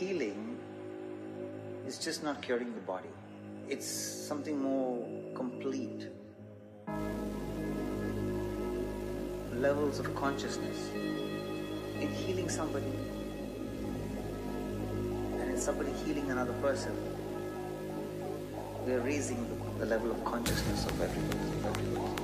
healing is just not curing the body, it's something more complete. Levels of consciousness in healing somebody and in somebody healing another person. We are raising the level of consciousness of everybody, everybody,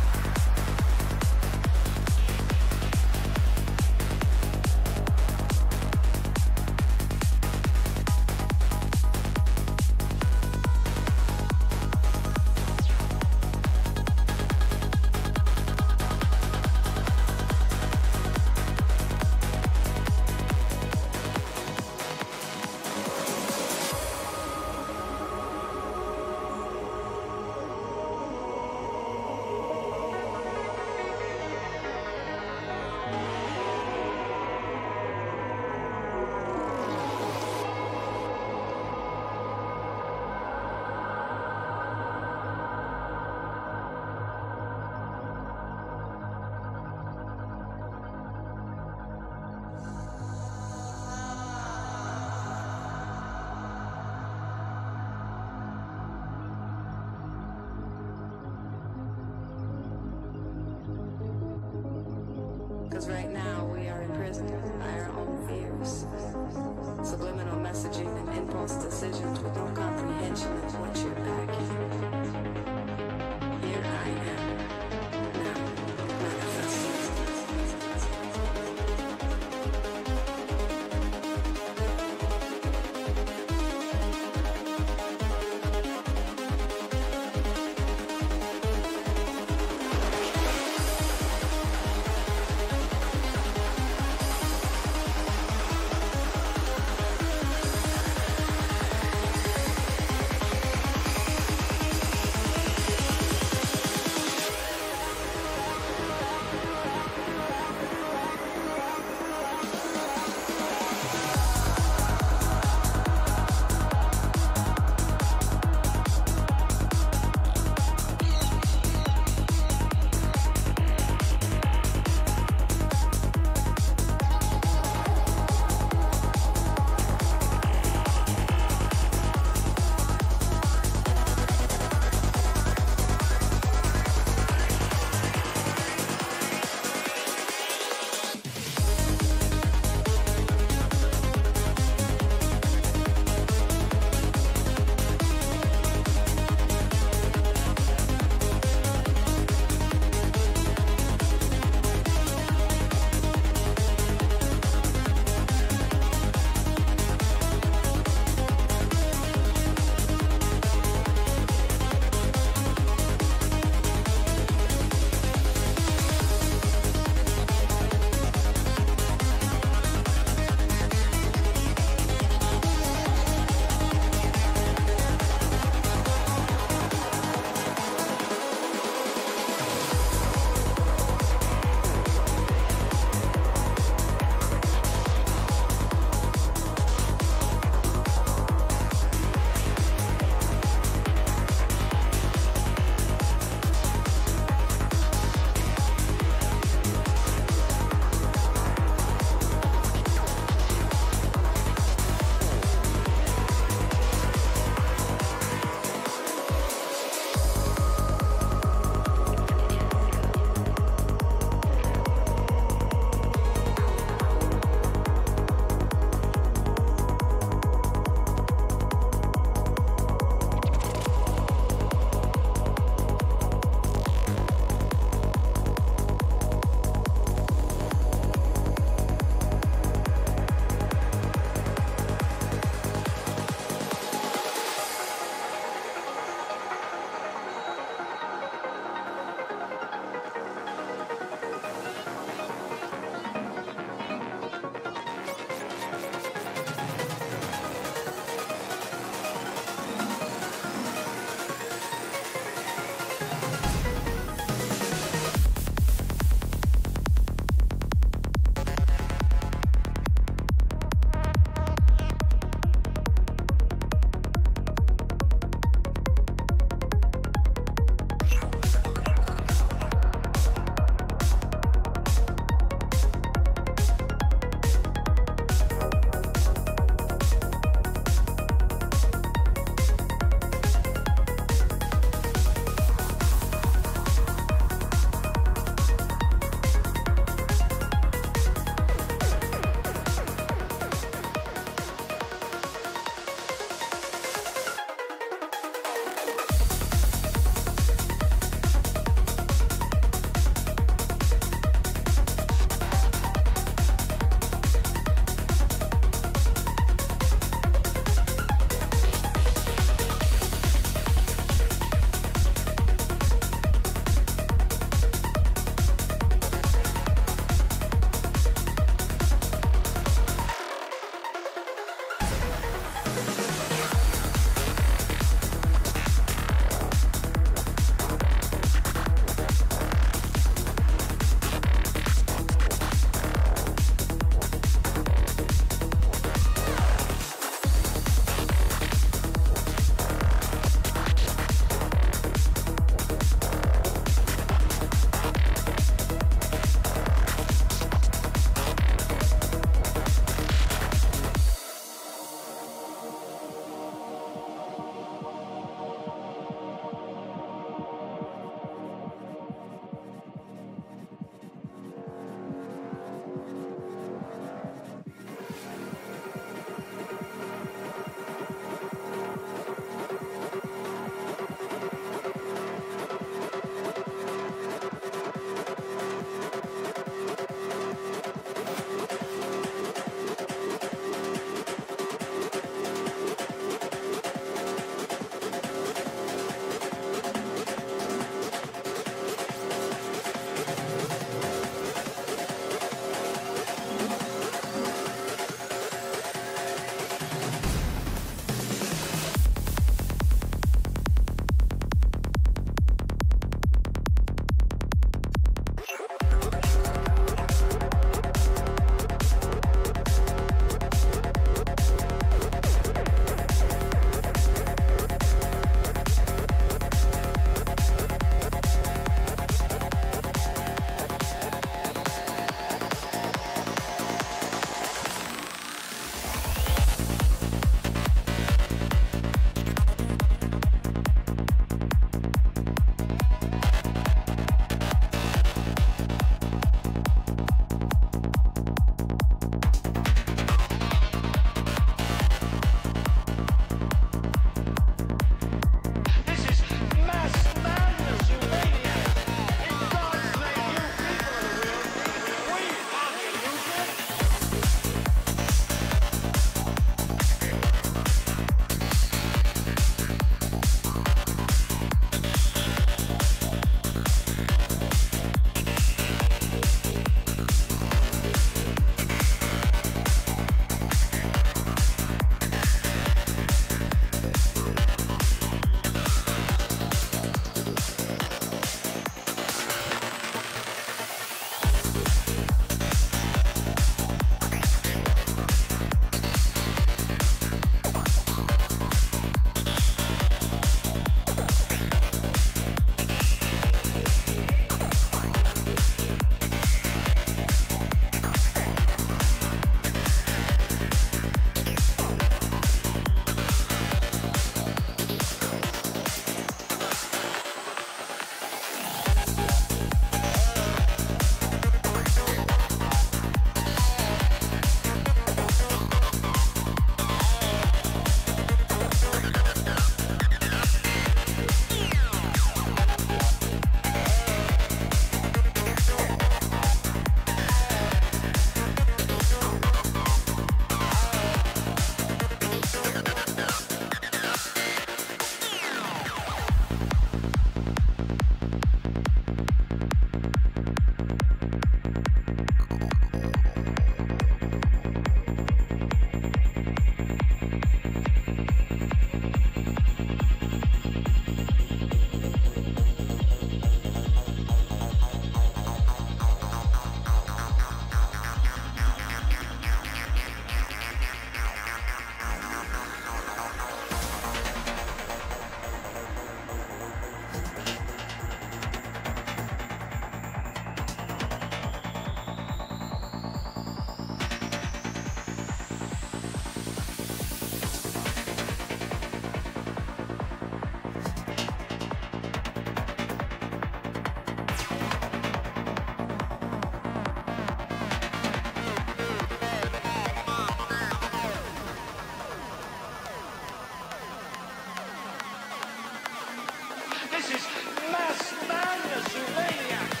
This is mass madness, you maniacs.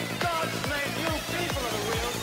In God's name, you people are the real